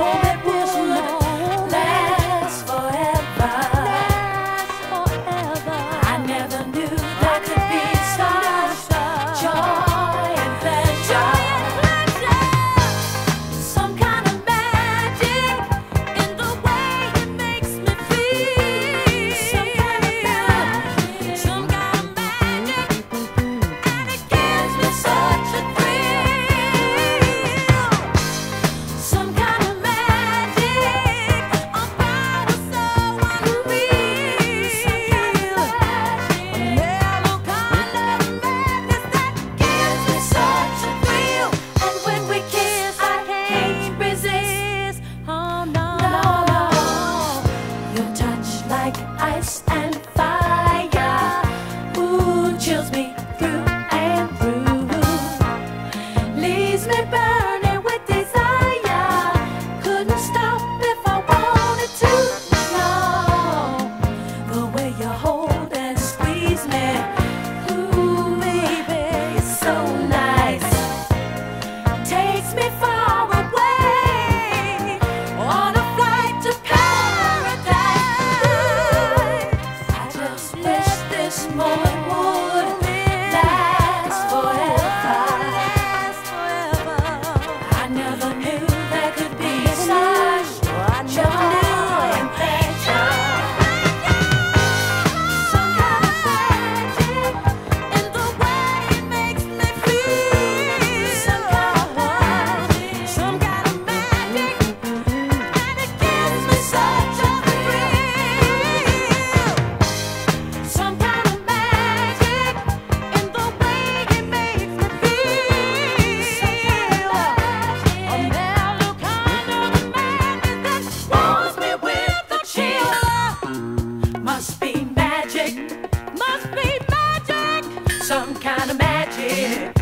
moment magic.